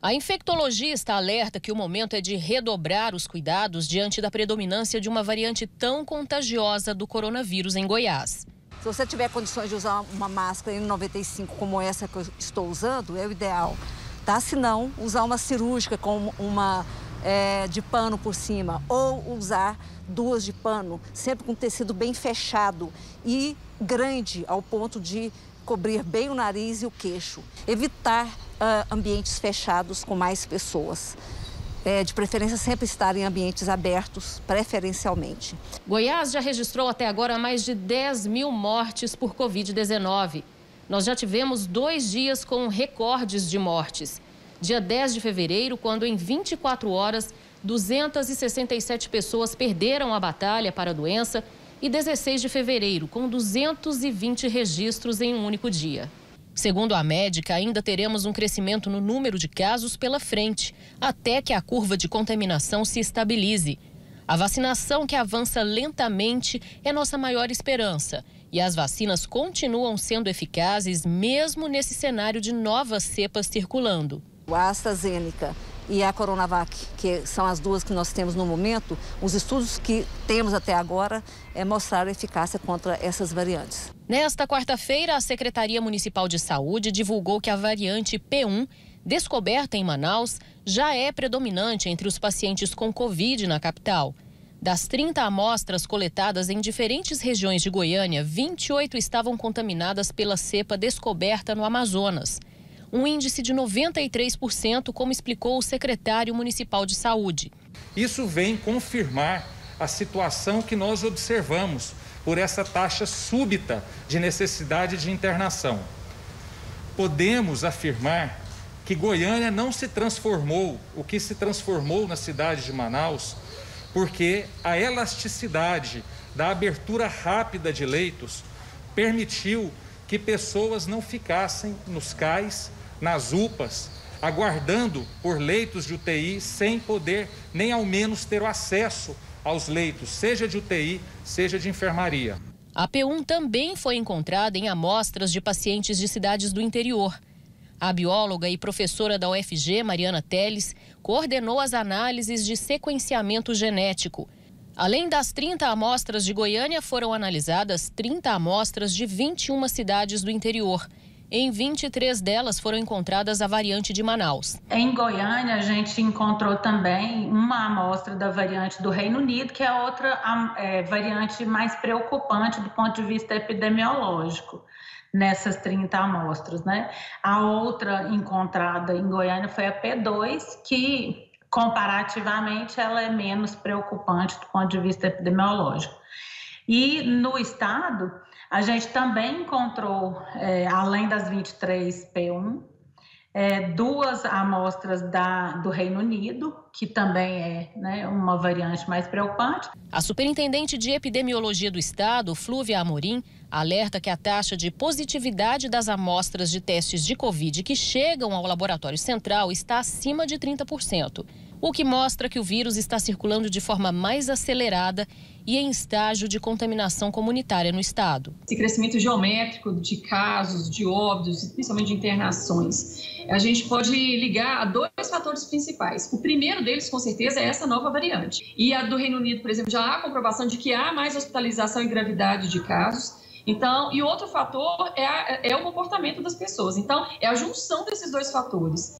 A infectologista alerta que o momento é de redobrar os cuidados diante da predominância de uma variante tão contagiosa do coronavírus em Goiás. Se você tiver condições de usar uma máscara N95 como essa que eu estou usando, é o ideal. Tá? Se não, usar uma cirúrgica com uma é, de pano por cima ou usar duas de pano, sempre com tecido bem fechado e grande ao ponto de cobrir bem o nariz e o queixo. Evitar uh, ambientes fechados com mais pessoas. É, de preferência sempre estar em ambientes abertos, preferencialmente. Goiás já registrou até agora mais de 10 mil mortes por Covid-19. Nós já tivemos dois dias com recordes de mortes. Dia 10 de fevereiro, quando em 24 horas 267 pessoas perderam a batalha para a doença e 16 de fevereiro, com 220 registros em um único dia. Segundo a médica, ainda teremos um crescimento no número de casos pela frente, até que a curva de contaminação se estabilize. A vacinação que avança lentamente é nossa maior esperança. E as vacinas continuam sendo eficazes mesmo nesse cenário de novas cepas circulando. A AstraZeneca e a Coronavac, que são as duas que nós temos no momento, os estudos que temos até agora é, mostraram eficácia contra essas variantes. Nesta quarta-feira, a Secretaria Municipal de Saúde divulgou que a variante P1, descoberta em Manaus, já é predominante entre os pacientes com Covid na capital. Das 30 amostras coletadas em diferentes regiões de Goiânia, 28 estavam contaminadas pela cepa descoberta no Amazonas um índice de 93%, como explicou o secretário municipal de saúde. Isso vem confirmar a situação que nós observamos por essa taxa súbita de necessidade de internação. Podemos afirmar que Goiânia não se transformou, o que se transformou na cidade de Manaus, porque a elasticidade da abertura rápida de leitos permitiu que pessoas não ficassem nos cais nas UPAs, aguardando por leitos de UTI sem poder nem ao menos ter o acesso aos leitos, seja de UTI, seja de enfermaria. A P1 também foi encontrada em amostras de pacientes de cidades do interior. A bióloga e professora da UFG, Mariana Teles, coordenou as análises de sequenciamento genético. Além das 30 amostras de Goiânia, foram analisadas 30 amostras de 21 cidades do interior em 23 delas foram encontradas a variante de Manaus. Em Goiânia, a gente encontrou também uma amostra da variante do Reino Unido, que é outra é, variante mais preocupante do ponto de vista epidemiológico nessas 30 amostras, né? A outra encontrada em Goiânia foi a P2, que comparativamente ela é menos preocupante do ponto de vista epidemiológico. E no estado, a gente também encontrou, é, além das 23 P1, é, duas amostras da, do Reino Unido, que também é né, uma variante mais preocupante. A superintendente de epidemiologia do estado, Flúvia Amorim, alerta que a taxa de positividade das amostras de testes de Covid que chegam ao laboratório central está acima de 30% o que mostra que o vírus está circulando de forma mais acelerada e em estágio de contaminação comunitária no estado. Esse crescimento geométrico de casos, de óbitos, principalmente de internações, a gente pode ligar a dois fatores principais. O primeiro deles, com certeza, é essa nova variante. E a do Reino Unido, por exemplo, já há comprovação de que há mais hospitalização e gravidade de casos. Então, e outro fator é, a, é o comportamento das pessoas. Então, é a junção desses dois fatores.